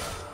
Uh...